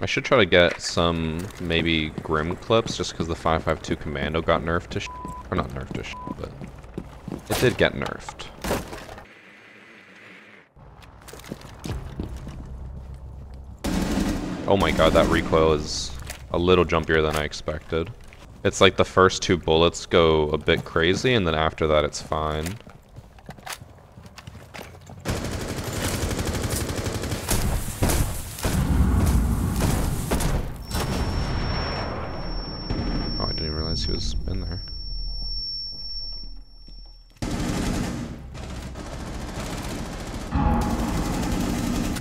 I should try to get some maybe Grim clips just because the 552 Commando got nerfed to Or not nerfed to but it did get nerfed. Oh my god, that recoil is a little jumpier than I expected. It's like the first two bullets go a bit crazy and then after that it's fine. Oh, I didn't even realize he was in there.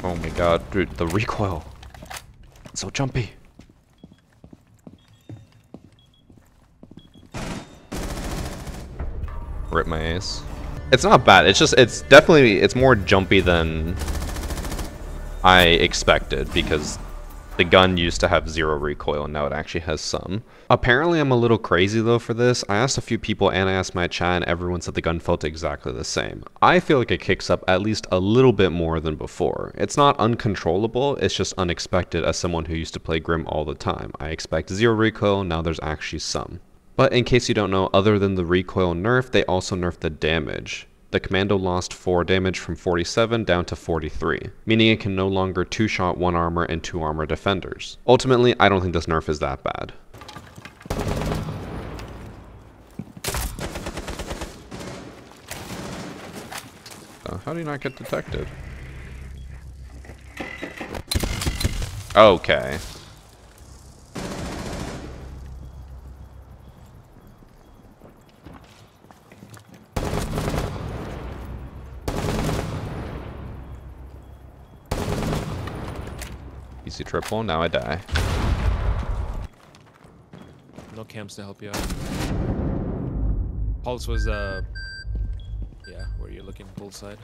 Oh my god, dude, the recoil. It's so jumpy. Rip my ace. It's not bad. It's just, it's definitely, it's more jumpy than I expected because the gun used to have zero recoil and now it actually has some. Apparently I'm a little crazy though for this. I asked a few people and I asked my chat and everyone said the gun felt exactly the same. I feel like it kicks up at least a little bit more than before. It's not uncontrollable, it's just unexpected as someone who used to play Grim all the time. I expect zero recoil, now there's actually some. But in case you don't know, other than the recoil nerf, they also nerfed the damage. The Commando lost 4 damage from 47 down to 43, meaning it can no longer 2-shot 1 armor and 2 armor defenders. Ultimately, I don't think this nerf is that bad. Uh, how do you not get detected? Okay. Easy triple, now I die. No camps to help you out. Pulse was, uh... Yeah, where you're looking bullside.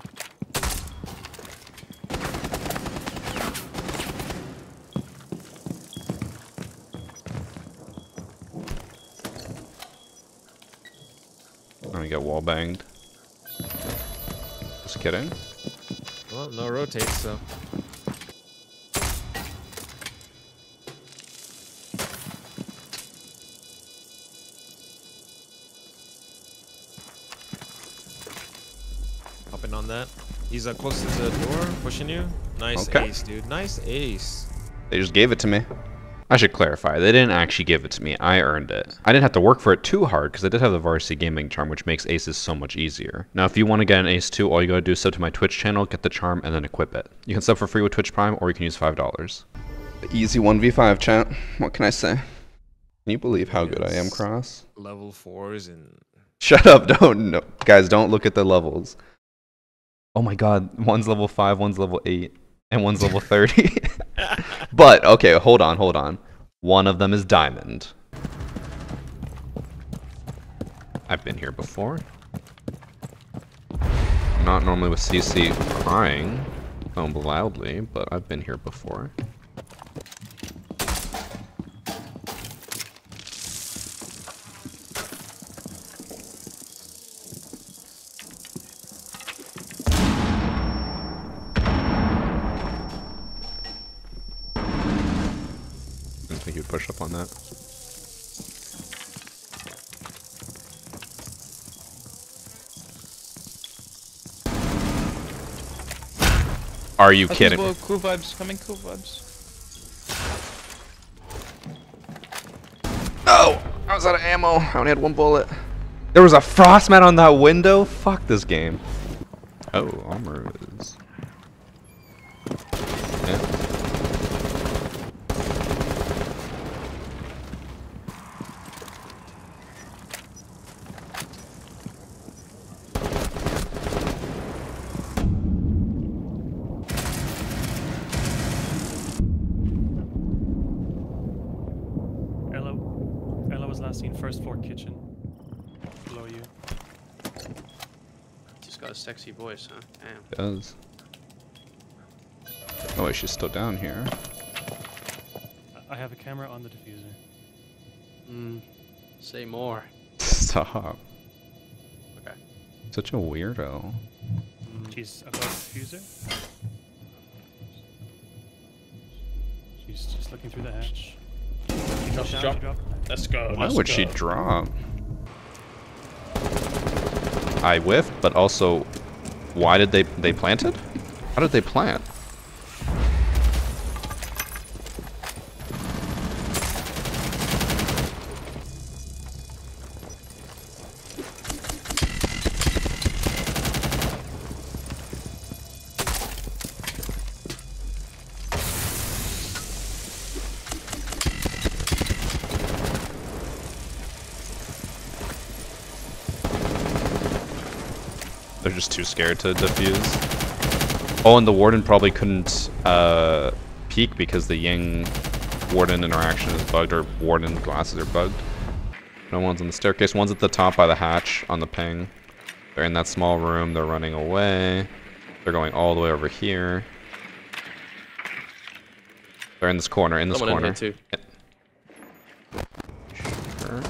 I'm gonna get wall banged. Just kidding. Well, no rotates, so... on that. He's uh, close to the door, pushing you. Nice Okay. ace, dude. Nice ace. They just gave it to me. I should clarify, they didn't actually give it to me, I earned it. I didn't have to work for it too hard because I did have the varsity gaming charm which makes aces so much easier. Now if you want to get an ace too, all you gotta do is sub to my Twitch channel, get the charm, and then equip it. You can sub for free with Twitch Prime or you can use $5. Easy 1v5 chat, what can I say? Can you believe how good I am, Cross? Level fours and Shut up, don't, no. guys, don't look at the levels. Oh my god, one's level 5, one's level 8, and one's level 30. but, okay, hold on, hold on. One of them is diamond. I've been here before. Not normally with CC crying loudly, but I've been here before. On that. Are you Okay, kidding? well, cool vibes, coming cool vibes. Oh, I was out of ammo. I only had one bullet. There was a frost mat on that window. Fuck this game. Oh, armor first floor kitchen. Below you. Just got a sexy voice, huh? Damn. does. Oh, wait, she's still down here. I- I have a camera on the diffuser. Mm, say more. Stop. Okay. Such a weirdo. Mm, She's above the diffuser. She's Just looking through the hatch. Drop, Down, drop. drop. Let's go. Why let's would she drop? I whiffed, but also, why did they they planted? How did they plant? Scared to defuse. Oh, and the warden probably couldn't uh, peek because the Ying warden interaction is bugged, or warden glasses are bugged. No one's on the staircase. One's at the top by the hatch on the ping. They're in that small room. They're running away. They're going all the way over here. They're in this corner. In this Someone corner. in here too. Sure.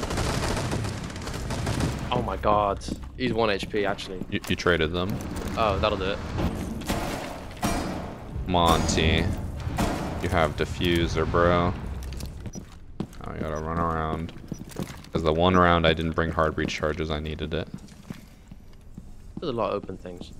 Oh my god. He's 1 HP actually. You, you traded them. Oh, that'll do it. Monty. You have diffuser, bro. I gotta run around. Because the one round I didn't bring hard breach charges, I needed it. There's a lot of open things.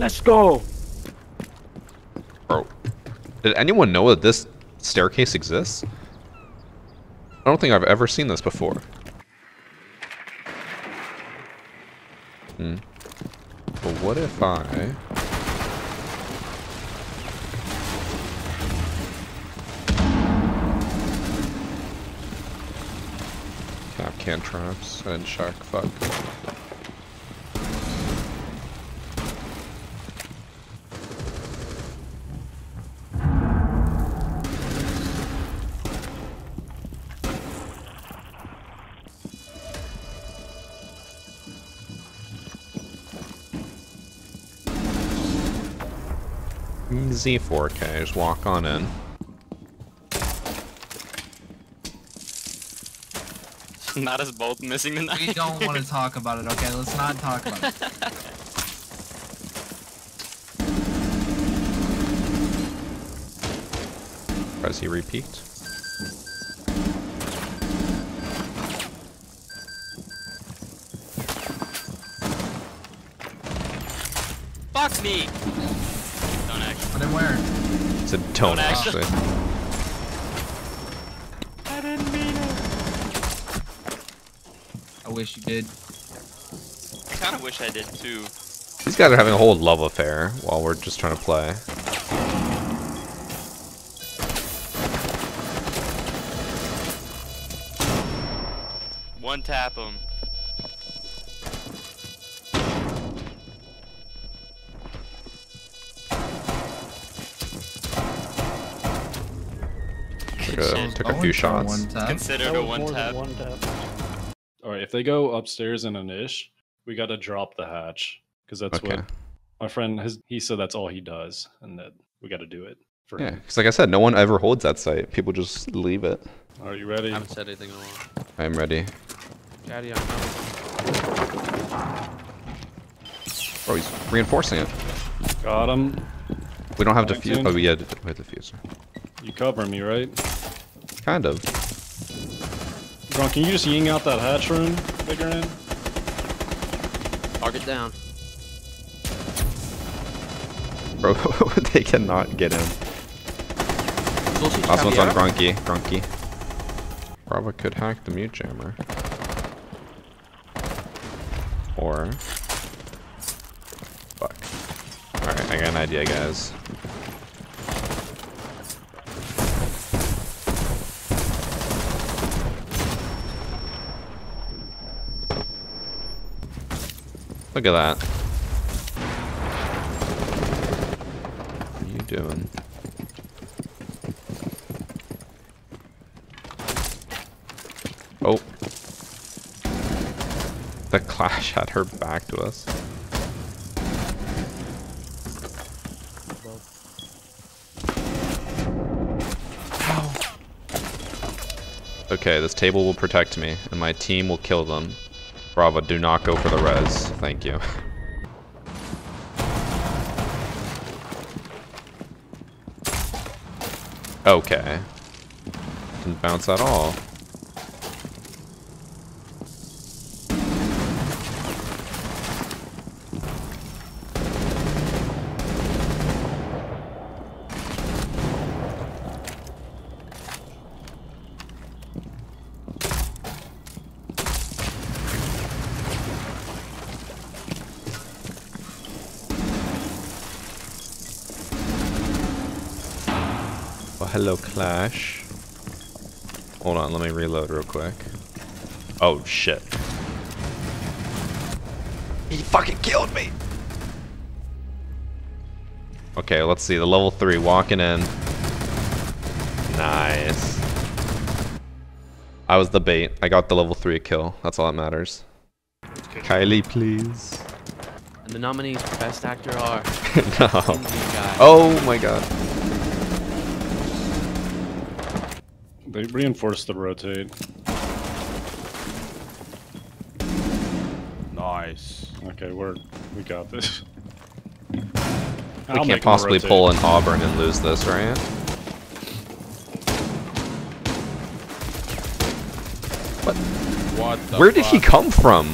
Let's go. Bro. Did anyone know that this staircase exists? I don't think I've ever seen this before. Hmm. But what if I... Kapkan traps and shark fuck. Z4K, just walk on in. Not us both missing the knife. We don't want to talk about it, okay? Let's not talk about it. Has he repeat? Fuck me! Don't actually. Where? It's a don't actually. actually. I didn't mean it. I wish you did. I kind of wish I did too. These guys are having a whole love affair while we're just trying to play. One tap him. A, took a few shots. One tap. Considered a one tap. All right, if they go upstairs in an ish, we got to drop the hatch because that's Okay. what my friend has. He said that's all he does, and that we got to do it for Yeah, because like I said, no one ever holds that site. People just leave it. Are you ready? I haven't said anything in a while. I'm ready. Daddy, I'm coming. Bro, he's reinforcing it. Got him. We don't have Going diffuse, to. but we had we had diffuser. You cover me, right? Kind of. Gron, can you just ying out that hatch room, bigger in? Target down. Bro, they cannot get in. Last one's on Caveira. Grunky. Grunky. Bravo could hack the mute jammer. Or... Fuck. Alright, I got an idea, guys. Look at that. What are you doing? Oh. The clash had her back to us. Okay, this table will protect me, and my team will kill them. Bravo, do not go for the res. Thank you. Okay. Didn't bounce at all. Oh, hello, Clash. Hold on, let me reload real quick. Oh, shit. He fucking killed me! Okay, let's see. The level 3 walking in. Nice. I was the bait. I got the level 3 kill. That's all that matters. Kylie, please. And the nominees for best actor are no. Oh my god. They reinforced the rotate. Nice. Okay, we're we got this. We can't possibly pull an Auburn and lose this, right? What the Where did he come from?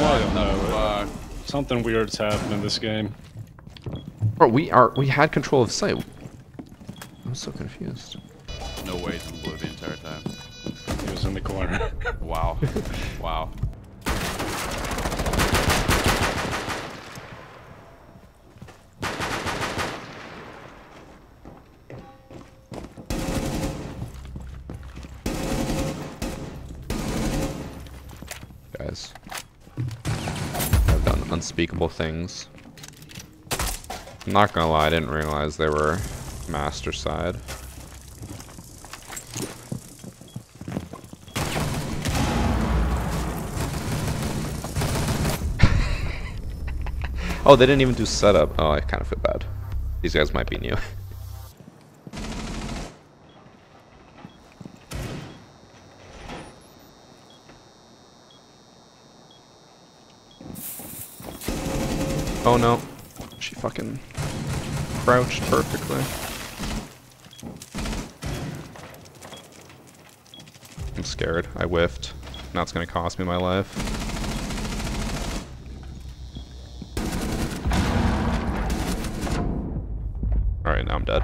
What the fuck? Something weird's happened in this game. Bro, we are we had control of sight. I'm so confused. No way he's in blue the entire time. He was in the corner. Wow. wow. Guys. I've done unspeakable things. I'm not gonna lie, I didn't realize they were master side. Oh, they didn't even do setup. Oh, I kind of feel bad. These guys might be new. Oh no. She fucking crouched perfectly. I'm scared. I whiffed. Now it's gonna cost me my life. I'm dead.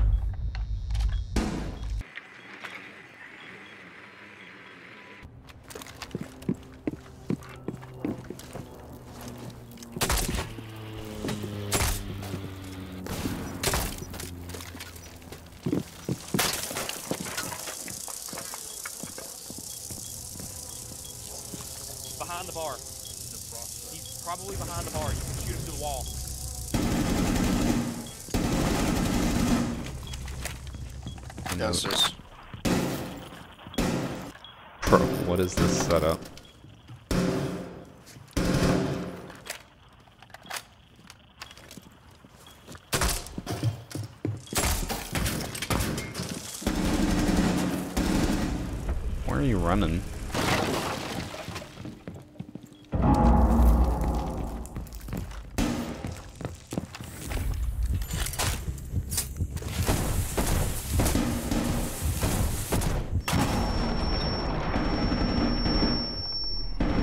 Behind the bar. He's probably behind the bar. You can shoot him through the wall. Downstairs. Bro, what is this setup? Where are you running?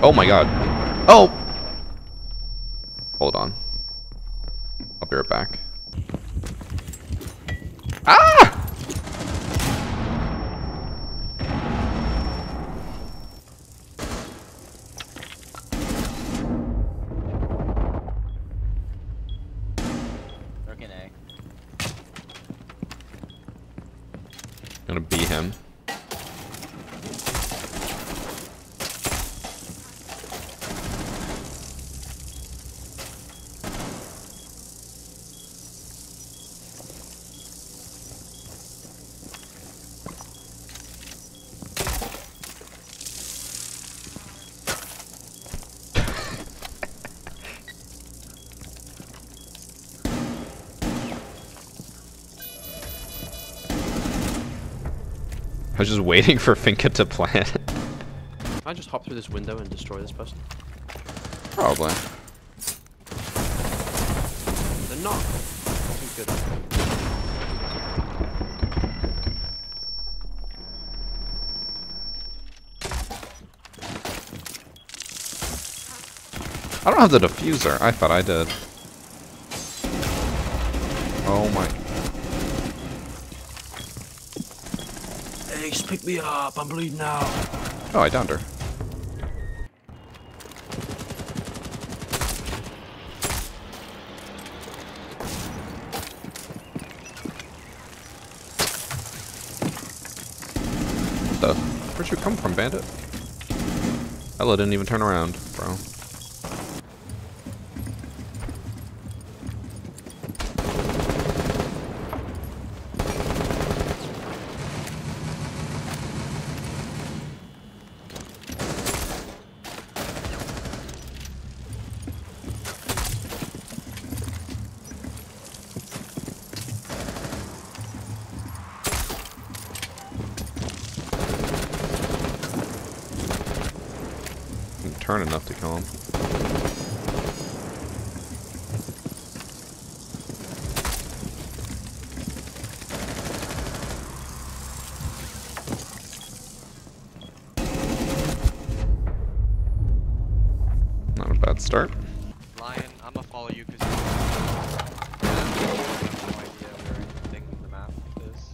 Oh my god. Oh! Hold on. I'll be right back. Ah! Gonna be him. I was just waiting for Finka to plant. Can I just hop through this window and destroy this person? Probably. They're not. Too good. I don't have the diffuser. I thought I did. Oh my. Ace, pick me up. I'm bleeding out. Oh, I downed her. Where'd you come from, bandit? Ela didn't even turn around, bro. Didn't turn enough to kill him. Not a bad start. Lion, I'm gonna follow you because you have no idea where anything in the map is.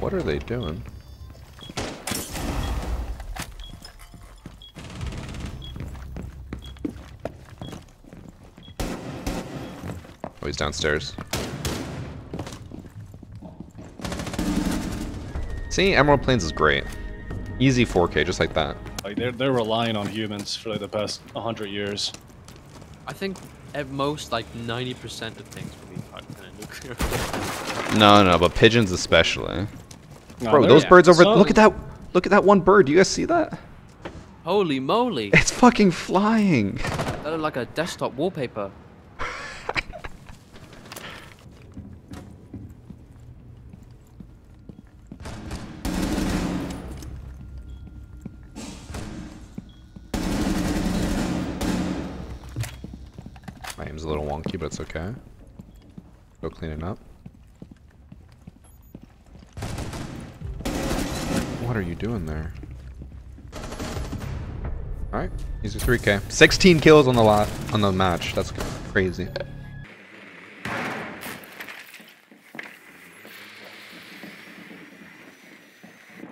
What are they doing? Downstairs. See, Emerald Plains is great. Easy 4K, just like that. Like they're they're relying on humans for like the past hundred years. I think at most like 90% of things will be fucked in a nuclear. No, no, but pigeons especially. No, Bro, they're- those birds over. some- Look at that. Look at that one bird. Do you guys see that? Holy moly! It's fucking flying. That looked like a desktop wallpaper. It's okay. Go clean it up. What are you doing there? Alright, he's a 3k. 16 kills on the lot on the match. That's crazy.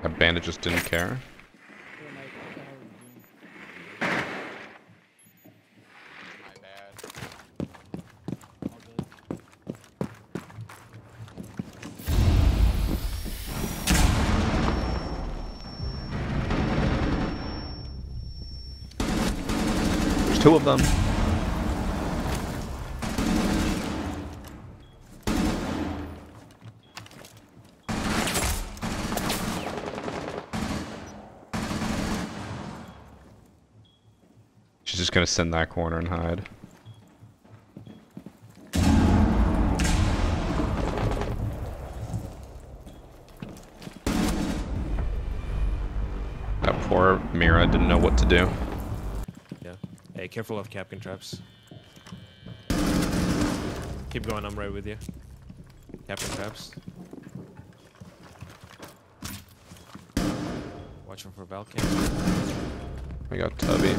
That bandit just didn't care. Them. She's just gonna send that corner and hide. That poor Mira didn't know what to do. Yeah. Careful of Kapkan traps. Keep going, I'm right with you. Kapkan traps. Watch Watching for Balkan. I got Tubby.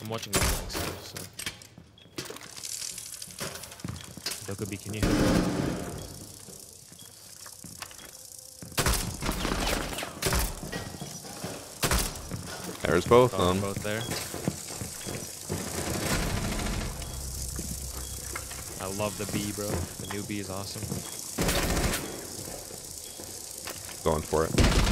I'm watching the too, so. Dokkaebi, can you help? There's both of them. both there. I love the bee, bro. The new bee is awesome. Going for it.